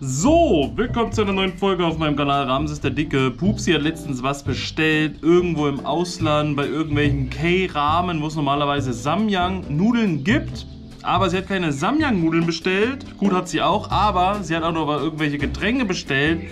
So, willkommen zu einer neuen Folge auf meinem Kanal Ramses der Dicke. Pupsi hat letztens was bestellt, irgendwo im Ausland, bei irgendwelchen K-Ramen, wo es normalerweise Samyang-Nudeln gibt. Aber sie hat keine Samyang-Nudeln bestellt. Gut hat sie auch, aber sie hat auch noch irgendwelche Getränke bestellt.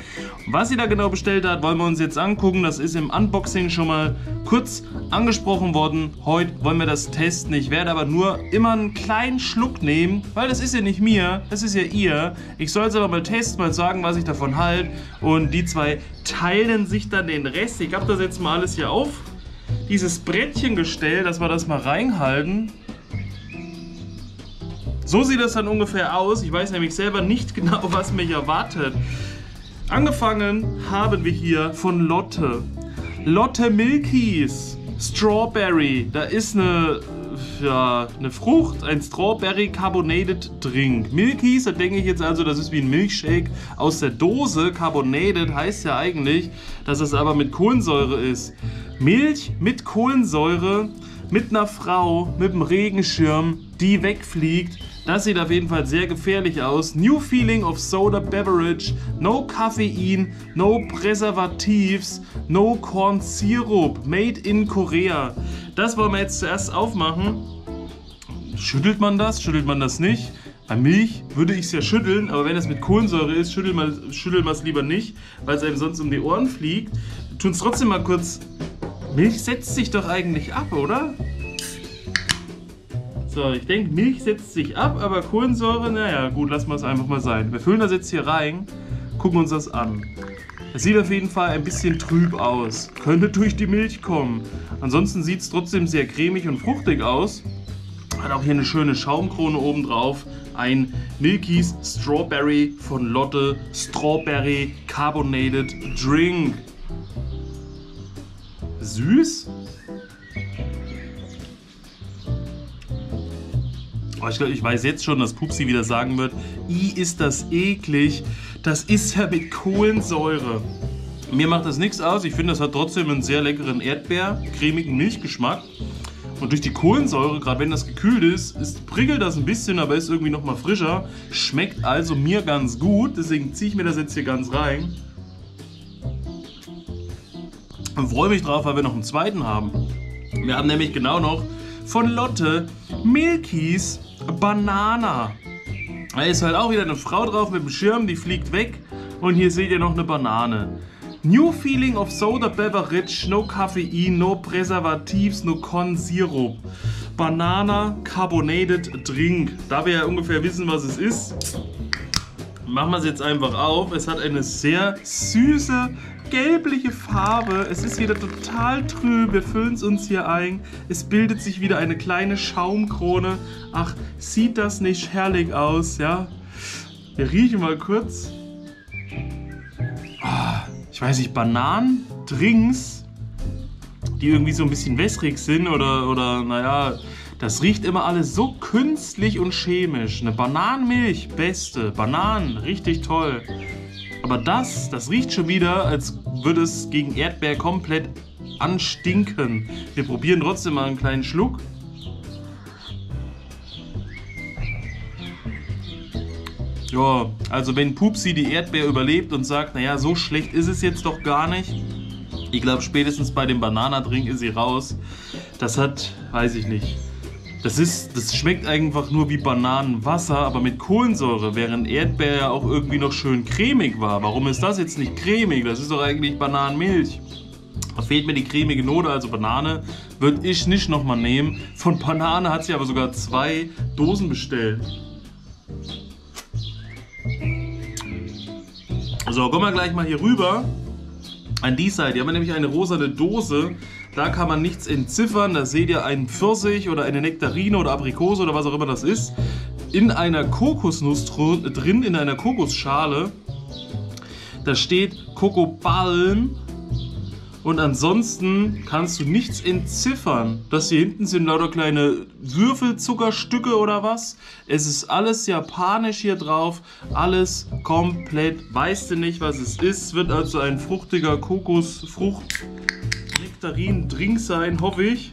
Was sie da genau bestellt hat, wollen wir uns jetzt angucken. Das ist im Unboxing schon mal kurz angesprochen worden. Heute wollen wir das testen. Ich werde aber nur immer einen kleinen Schluck nehmen, weil das ist ja nicht mir, das ist ja ihr. Ich soll es aber mal testen, mal sagen, was ich davon halte. Und die zwei teilen sich dann den Rest. Ich habe das jetzt mal alles hier auf dieses Brettchen gestellt, dass wir das mal reinhalten. So sieht das dann ungefähr aus. Ich weiß nämlich selber nicht genau, was mich erwartet. Angefangen haben wir hier von Lotte. Lotte Milkies. Strawberry. Da ist eine, ja, eine Frucht, ein Strawberry Carbonated Drink. Milkies, da denke ich jetzt also, das ist wie ein Milkshake aus der Dose. Carbonated heißt ja eigentlich, dass es aber mit Kohlensäure ist. Milch mit Kohlensäure, mit einer Frau, mit einem Regenschirm, die wegfliegt das sieht auf jeden Fall sehr gefährlich aus. New feeling of soda beverage. No Koffein, no Präservativs, no Corn Syrup. Made in Korea. Das wollen wir jetzt zuerst aufmachen. Schüttelt man das? Schüttelt man das nicht? Bei Milch würde ich es ja schütteln, aber wenn es mit Kohlensäure ist, schütteln wir es lieber nicht, weil es einem sonst um die Ohren fliegt. Tun es trotzdem mal kurz. Milch setzt sich doch eigentlich ab, oder? So, ich denke, Milch setzt sich ab, aber Kohlensäure, naja, gut, lassen wir es einfach mal sein. Wir füllen das jetzt hier rein, gucken uns das an. Es sieht auf jeden Fall ein bisschen trüb aus. Könnte durch die Milch kommen. Ansonsten sieht es trotzdem sehr cremig und fruchtig aus. Hat auch hier eine schöne Schaumkrone oben drauf. Ein Milky's Strawberry von Lotte Strawberry Carbonated Drink. Süß? Ich glaube, ich weiß jetzt schon, dass Pupsi wieder sagen wird, i ist das eklig. Das ist ja mit Kohlensäure. Mir macht das nichts aus. Ich finde, das hat trotzdem einen sehr leckeren Erdbeer, cremigen Milchgeschmack. Und durch die Kohlensäure, gerade wenn das gekühlt ist, ist, prickelt das ein bisschen, aber ist irgendwie nochmal frischer. Schmeckt also mir ganz gut. Deswegen ziehe ich mir das jetzt hier ganz rein. Und freue mich drauf, weil wir noch einen zweiten haben. Wir haben nämlich genau noch von Lotte Milkies Banana. Da ist halt auch wieder eine Frau drauf mit dem Schirm, die fliegt weg. Und hier seht ihr noch eine Banane. New feeling of soda beverage, no Koffein, no Präservativs, no Corn Syrup. Banana Carbonated Drink. Da wir ja ungefähr wissen, was es ist, machen wir es jetzt einfach auf. Es hat eine sehr süße, gelbliche Farbe. Es ist wieder total trüb. Wir füllen es uns hier ein. Es bildet sich wieder eine kleine Schaumkrone. Ach, sieht das nicht herrlich aus, ja? Wir riechen mal kurz. Oh, ich weiß nicht, Bananendrinks, die irgendwie so ein bisschen wässrig sind oder, oder naja, das riecht immer alles so künstlich und chemisch. Eine Bananenmilch, beste. Bananen, richtig toll. Aber das, das riecht schon wieder, als würde es gegen Erdbeer komplett anstinken. Wir probieren trotzdem mal einen kleinen Schluck. Ja, also wenn Pupsi die Erdbeer überlebt und sagt, naja, so schlecht ist es jetzt doch gar nicht. Ich glaube, spätestens bei dem Bananadrink ist sie raus. Das hat, weiß ich nicht. Das, ist, das schmeckt einfach nur wie Bananenwasser, aber mit Kohlensäure, während Erdbeer ja auch irgendwie noch schön cremig war. Warum ist das jetzt nicht cremig? Das ist doch eigentlich Bananenmilch. Da fehlt mir die cremige Note, also Banane würde ich nicht nochmal nehmen. Von Banane hat sie aber sogar zwei Dosen bestellt. So, kommen wir gleich mal hier rüber. An die Seite. Hier haben wir nämlich eine rosane Dose. Da kann man nichts entziffern. Da seht ihr einen Pfirsich oder eine Nektarine oder Aprikose oder was auch immer das ist. In einer Kokosnuss drin, in einer Kokosschale. Da steht Kokobalm. Und ansonsten kannst du nichts entziffern. Das hier hinten sind lauter kleine Würfelzuckerstücke oder was. Es ist alles japanisch hier drauf. Alles komplett. Weißt du nicht, was es ist. Wird also ein fruchtiger Kokosfrucht. Nektarin-Drink sein, hoffe ich.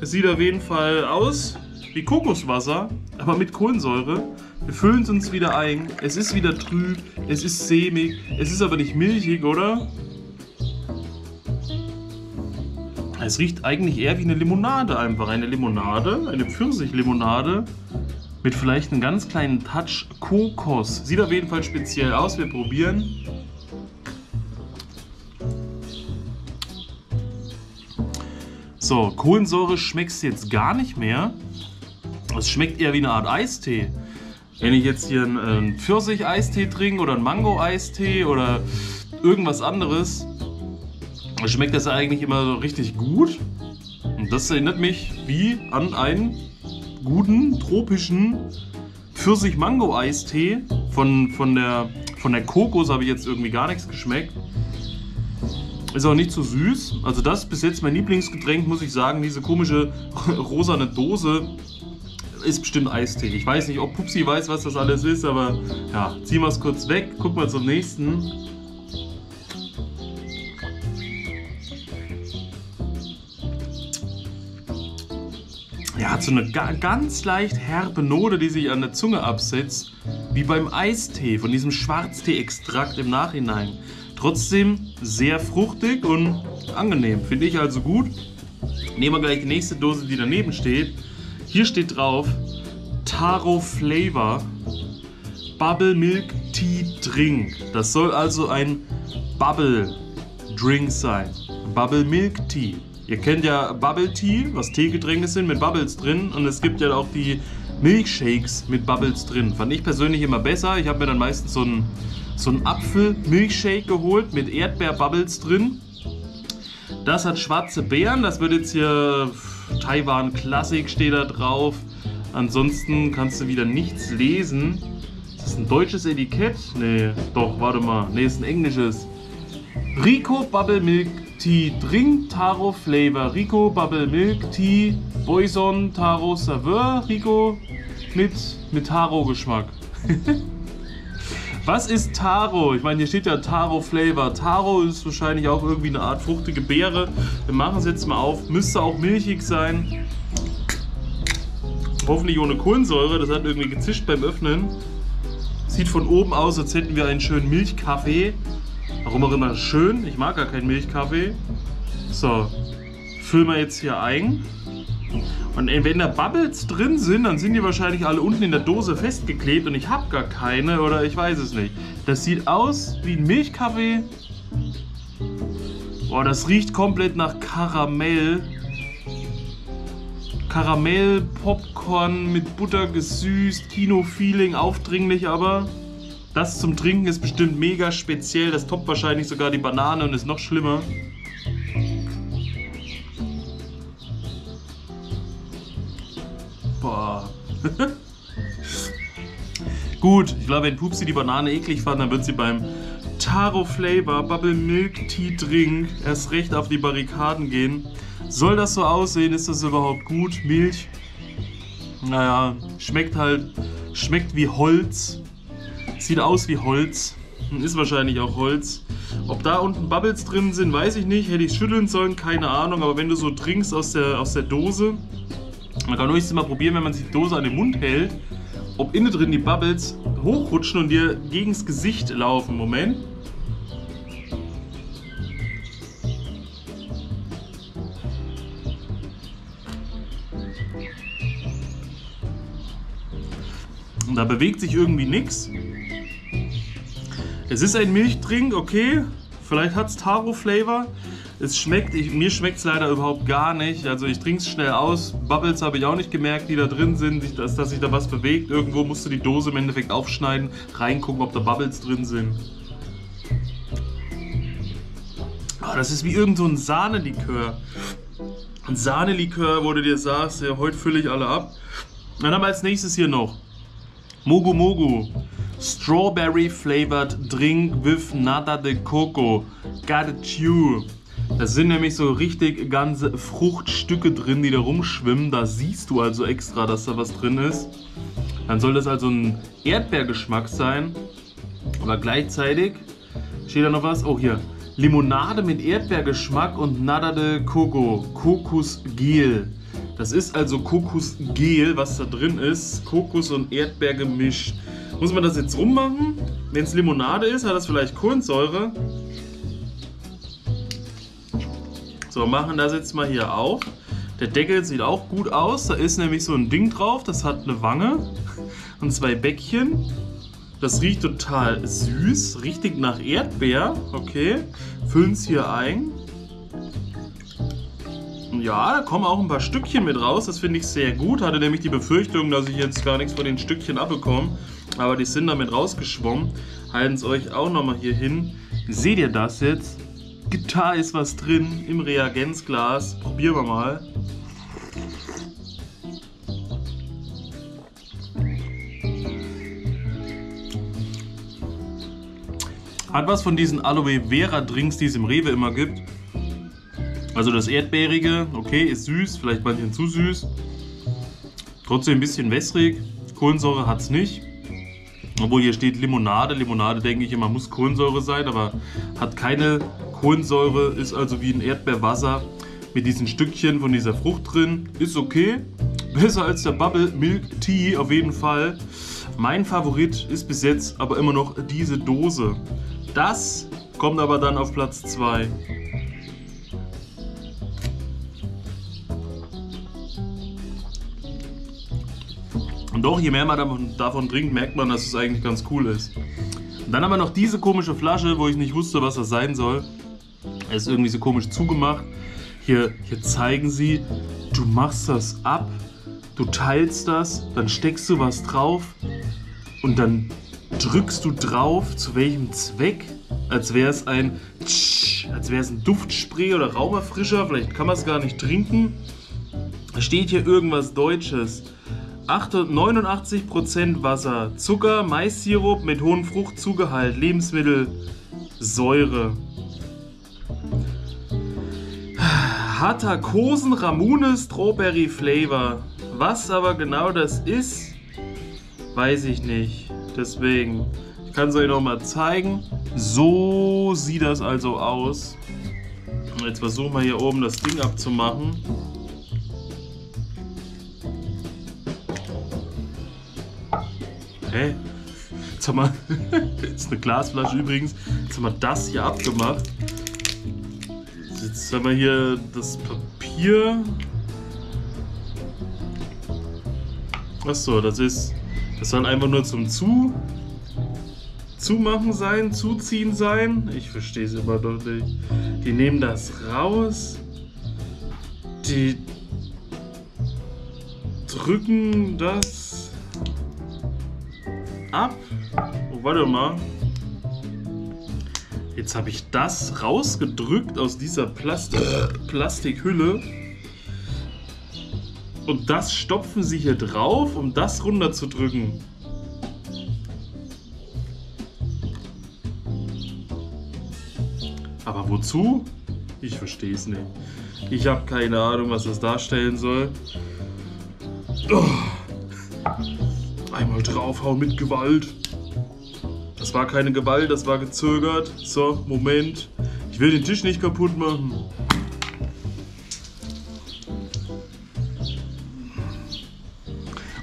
Es sieht auf jeden Fall aus wie Kokoswasser, aber mit Kohlensäure. Wir füllen es uns wieder ein. Es ist wieder trüb, es ist sämig, es ist aber nicht milchig, oder? Es riecht eigentlich eher wie eine Limonade einfach. Eine Limonade, eine Pfirsichlimonade mit vielleicht einem ganz kleinen Touch Kokos. Sieht auf jeden Fall speziell aus. Wir probieren. So, Kohlensäure schmeckt jetzt gar nicht mehr. Es schmeckt eher wie eine Art Eistee. Wenn ich jetzt hier einen Pfirsich-Eistee trinke oder einen Mango-Eistee oder irgendwas anderes, schmeckt das eigentlich immer so richtig gut. Und das erinnert mich wie an einen guten tropischen Pfirsich-Mango-Eistee. Von, von, der, von der Kokos habe ich jetzt irgendwie gar nichts geschmeckt. Ist auch nicht so süß. Also das ist bis jetzt mein Lieblingsgetränk, muss ich sagen. Diese komische rosane Dose ist bestimmt Eistee. Ich weiß nicht, ob Pupsi weiß, was das alles ist, aber ja, ziehen wir es kurz weg. Gucken wir zum nächsten. Ja, hat so eine ganz leicht herbe Note, die sich an der Zunge absetzt, wie beim Eistee von diesem Schwarztee-Extrakt im Nachhinein. Trotzdem sehr fruchtig und angenehm, finde ich also gut. Nehmen wir gleich die nächste Dose, die daneben steht. Hier steht drauf Taro Flavor Bubble Milk Tea Drink. Das soll also ein Bubble Drink sein. Bubble Milk Tea. Ihr kennt ja Bubble Tea, was Teegetränke sind mit Bubbles drin. Und es gibt ja auch die Milkshakes mit Bubbles drin. Fand ich persönlich immer besser. Ich habe mir dann meistens so einen, so einen Apfel-Milkshake geholt mit Erdbeer-Bubbles drin. Das hat schwarze Beeren. Das wird jetzt hier Taiwan Klassik steht da drauf. Ansonsten kannst du wieder nichts lesen. Ist das ein deutsches Etikett? Nee, doch, warte mal. Nee, ist ein englisches. Rico Bubble Milk Tea Drink Taro Flavor. Rico Bubble Milk Tea Boison Taro Saveur. Rico mit, mit Taro Geschmack. Was ist Taro? Ich meine, hier steht ja Taro Flavor. Taro ist wahrscheinlich auch irgendwie eine Art fruchtige Beere. Wir machen es jetzt mal auf. Müsste auch milchig sein. Hoffentlich ohne Kohlensäure. Das hat irgendwie gezischt beim Öffnen. Sieht von oben aus, als hätten wir einen schönen Milchkaffee. Warum auch immer schön. Ich mag gar keinen Milchkaffee. So, füllen wir jetzt hier ein. Und wenn da Bubbles drin sind, dann sind die wahrscheinlich alle unten in der Dose festgeklebt und ich habe gar keine oder ich weiß es nicht. Das sieht aus wie ein Milchkaffee. Boah, das riecht komplett nach Karamell. Karamell, Popcorn mit Butter gesüßt, Kino-Feeling, aufdringlich aber. Das zum Trinken ist bestimmt mega speziell. Das toppt wahrscheinlich sogar die Banane und ist noch schlimmer. Gut, ich glaube, wenn Pupsi die Banane eklig fand, dann wird sie beim Taro Flavor Bubble Milk Tea Drink erst recht auf die Barrikaden gehen. Soll das so aussehen? Ist das überhaupt gut? Milch? Naja, schmeckt halt, schmeckt wie Holz. Sieht aus wie Holz. Ist wahrscheinlich auch Holz. Ob da unten Bubbles drin sind, weiß ich nicht. Hätte ich schütteln sollen, keine Ahnung. Aber wenn du so trinkst aus der, aus der Dose, man kann es mal probieren, wenn man sich die Dose an den Mund hält, ob innen drin die Bubbles hochrutschen und dir gegens Gesicht laufen. Moment. Und da bewegt sich irgendwie nichts. Es ist ein Milchtrink, okay. Vielleicht hat es Taro-Flavor. Es schmeckt, ich, mir schmeckt es leider überhaupt gar nicht. Also ich trinke es schnell aus. Bubbles habe ich auch nicht gemerkt, die da drin sind, dass, dass sich da was bewegt. Irgendwo musst du die Dose im Endeffekt aufschneiden, reingucken, ob da Bubbles drin sind. Oh, das ist wie irgend so ein Sahnelikör. Ein Sahnelikör, wo du dir sagst, ja, heute fülle ich alle ab. Dann haben wir als nächstes hier noch Mogu Mogu. Strawberry flavored drink with nada de coco. Got it chew. Da sind nämlich so richtig ganze Fruchtstücke drin, die da rumschwimmen. Da siehst du also extra, dass da was drin ist. Dann soll das also ein Erdbeergeschmack sein. Aber gleichzeitig steht da noch was. Oh, hier. Limonade mit Erdbeergeschmack und Nada de Coco. Kokosgel. Das ist also Kokosgel, was da drin ist. Kokos und Erdbeer gemischt. Muss man das jetzt rummachen? Wenn es Limonade ist, hat das vielleicht Kohlensäure. So, machen das jetzt mal hier auf. Der Deckel sieht auch gut aus. Da ist nämlich so ein Ding drauf. Das hat eine Wange und zwei Bäckchen. Das riecht total süß. Richtig nach Erdbeer. Okay. Füllen es hier ein. Ja, da kommen auch ein paar Stückchen mit raus. Das finde ich sehr gut. Hatte nämlich die Befürchtung, dass ich jetzt gar nichts von den Stückchen abbekomme. Aber die sind damit rausgeschwommen. Halten es euch auch nochmal hier hin. Seht ihr das jetzt? Gitarre ist was drin im Reagenzglas. Probieren wir mal. Hat was von diesen Aloe Vera Drinks, die es im Rewe immer gibt. Also das Erdbeerige, okay, ist süß, vielleicht manchen zu süß. Trotzdem ein bisschen wässrig. Kohlensäure hat es nicht. Obwohl hier steht Limonade. Limonade denke ich immer muss Kohlensäure sein, aber hat keine Kohlensäure, ist also wie ein Erdbeerwasser mit diesen Stückchen von dieser Frucht drin. Ist okay. Besser als der Bubble Milk Tea auf jeden Fall. Mein Favorit ist bis jetzt aber immer noch diese Dose. Das kommt aber dann auf Platz 2. Und doch, je mehr man davon, davon, trinkt, merkt man, dass es eigentlich ganz cool ist. Und dann haben wir noch diese komische Flasche, wo ich nicht wusste, was das sein soll. Er ist irgendwie so komisch zugemacht. Hier, hier zeigen sie, du machst das ab, du teilst das, dann steckst du was drauf und dann drückst du drauf, zu welchem Zweck? Als wäre es ein als wäre es ein Duftspray oder Raumerfrischer, vielleicht kann man es gar nicht trinken. Steht hier irgendwas Deutsches. 89% Wasser, Zucker, Maissirup mit hohem Fruchtzugehalt, Lebensmittelsäure. Hatakosen Ramune Strawberry Flavor. Was aber genau das ist, weiß ich nicht. Deswegen, ich kann es euch nochmal zeigen. So sieht das also aus. Jetzt versuchen wir hier oben das Ding abzumachen. Hä? Jetzt haben wir, jetzt eine Glasflasche übrigens, jetzt haben wir das hier abgemacht. Jetzt haben wir hier das Papier. Achso, das ist, das soll einfach nur zum Zu, Zumachen sein, Zuziehen sein. Ich verstehe es immer doch nicht. Die nehmen das raus. Die drücken das ab. Oh, warte mal. Jetzt habe ich das rausgedrückt aus dieser Plastik Plastikhülle. Und das stopfen sie hier drauf, um das runterzudrücken. Aber wozu? Ich verstehe es nicht. Ich habe keine Ahnung, was das darstellen soll. Oh. Einmal draufhauen mit Gewalt. War keine Gewalt, das war gezögert. So, Moment. Ich will den Tisch nicht kaputt machen.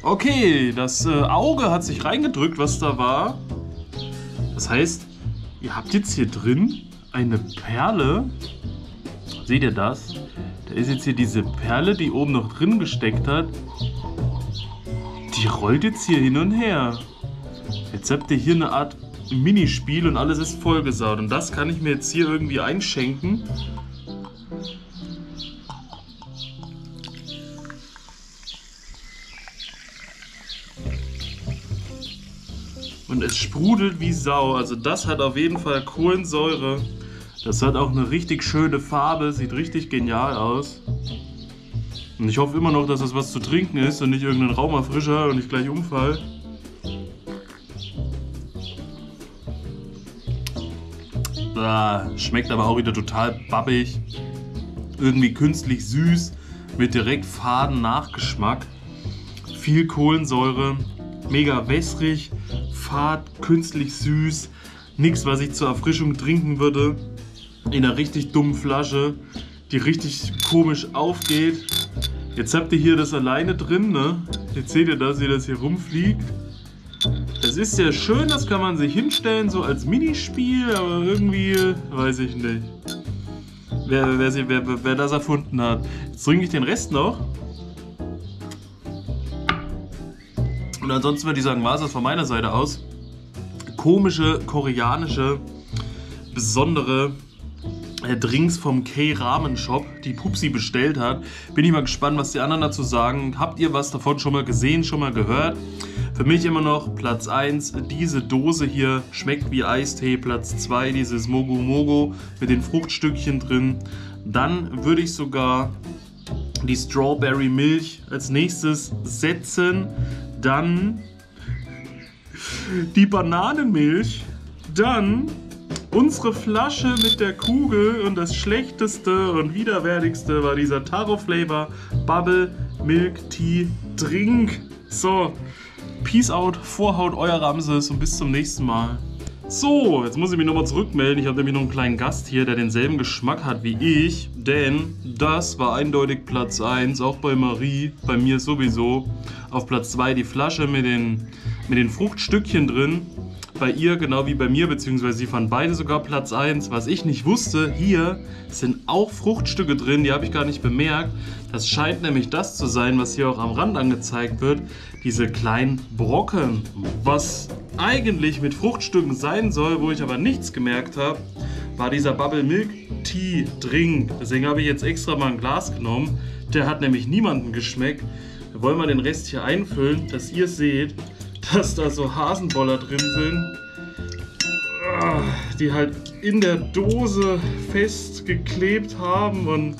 Okay, das äh, Auge hat sich reingedrückt, was da war. Das heißt, ihr habt jetzt hier drin eine Perle. Seht ihr das? Da ist jetzt hier diese Perle, die oben noch drin gesteckt hat. Die rollt jetzt hier hin und her. Jetzt habt ihr hier eine Art Minispiel und alles ist vollgesaut. Und das kann ich mir jetzt hier irgendwie einschenken. Und es sprudelt wie Sau. Also das hat auf jeden Fall Kohlensäure. Das hat auch eine richtig schöne Farbe. Sieht richtig genial aus. Und ich hoffe immer noch, dass das was zu trinken ist und nicht irgendein Raumerfrischer und ich gleich umfall. Ah, schmeckt aber auch wieder total babbig. Irgendwie künstlich süß mit direkt faden Nachgeschmack. Viel Kohlensäure, mega wässrig, fad, künstlich süß. Nichts, was ich zur Erfrischung trinken würde. In einer richtig dummen Flasche, die richtig komisch aufgeht. Jetzt habt ihr hier das alleine drin, ne? Jetzt seht ihr das, wie das hier rumfliegt. Das ist ja schön, das kann man sich hinstellen, so als Minispiel, aber irgendwie weiß ich nicht. Wer, wer, wer, wer das erfunden hat. Jetzt trinke ich den Rest noch. Und ansonsten würde ich sagen, war es das von meiner Seite aus. Komische, koreanische, besondere äh, Drinks vom K-Ramen Shop, die Pupsi bestellt hat. Bin ich mal gespannt, was die anderen dazu sagen. Habt ihr was davon schon mal gesehen, schon mal gehört? Für mich immer noch Platz 1, diese Dose hier schmeckt wie Eistee. Platz 2, dieses Mogo Mogo mit den Fruchtstückchen drin. Dann würde ich sogar die Strawberry Milch als nächstes setzen. Dann die Bananenmilch. Dann unsere Flasche mit der Kugel und das schlechteste und widerwärtigste war dieser Taro Flavor Bubble Milk Tea Drink. So, Peace out, Vorhaut, euer Ramses und bis zum nächsten Mal. So, jetzt muss ich mich nochmal zurückmelden. Ich habe nämlich noch einen kleinen Gast hier, der denselben Geschmack hat wie ich. Denn das war eindeutig Platz 1, auch bei Marie, bei mir sowieso. Auf Platz 2 die Flasche mit den, mit den Fruchtstückchen drin. Bei ihr genau wie bei mir, beziehungsweise sie fanden beide sogar Platz 1. Was ich nicht wusste, hier sind auch Fruchtstücke drin, die habe ich gar nicht bemerkt. Das scheint nämlich das zu sein, was hier auch am Rand angezeigt wird. Diese kleinen Brocken. Was eigentlich mit Fruchtstücken sein soll, wo ich aber nichts gemerkt habe, war dieser Bubble Milk Tea Drink. Deswegen habe ich jetzt extra mal ein Glas genommen. Der hat nämlich niemanden geschmeckt. Wir wollen mal den Rest hier einfüllen, dass ihr seht, dass da so Hasenboller drin sind, ah, die halt in der Dose festgeklebt haben und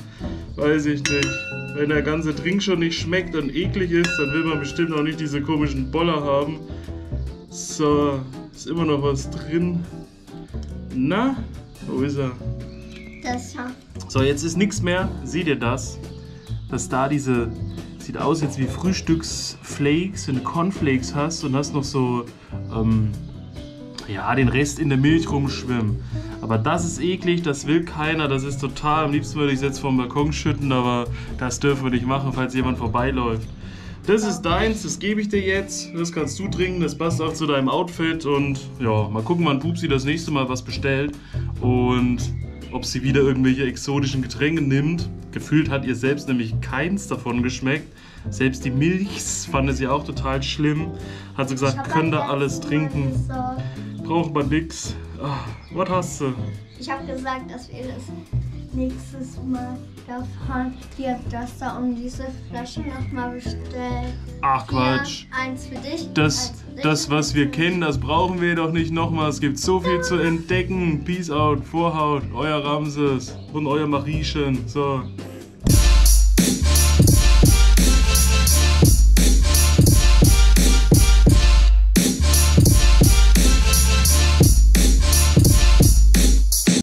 weiß ich nicht. Wenn der ganze Drink schon nicht schmeckt und eklig ist, dann will man bestimmt auch nicht diese komischen Boller haben. So, ist immer noch was drin. Na, wo ist er? Das ja. So, jetzt ist nichts mehr. Seht ihr das? Dass da diese. Sieht aus jetzt wie Frühstücksflakes, wenn du Cornflakes hast und hast noch so. Ähm, ja, den Rest in der Milch rumschwimmen. Aber das ist eklig, das will keiner, das ist total. Am liebsten würde ich es jetzt vom Balkon schütten, aber das dürfen wir nicht machen, falls jemand vorbeiläuft. Das ist deins, das gebe ich dir jetzt. Das kannst du trinken, das passt auch zu deinem Outfit. Und ja, mal gucken, wann Pupsi das nächste Mal was bestellt. Und ob sie wieder irgendwelche exotischen Getränke nimmt. Gefühlt hat ihr selbst nämlich keins davon geschmeckt. Selbst die Milch fand sie auch total schlimm. Hat sie gesagt, könnt ihr alles trinken. Braucht man nix. Ah, was hast du? Ich habe gesagt, dass wir das nächstes Mal davon hier das da um diese Flasche nochmal bestellen. Ach Quatsch. Hier, eins für dich. Das, für dich das, und was wir kennen, das brauchen wir doch nicht nochmal. Es gibt so viel zu entdecken. Peace out, Vorhaut, euer Ramses und euer Mariechen. So.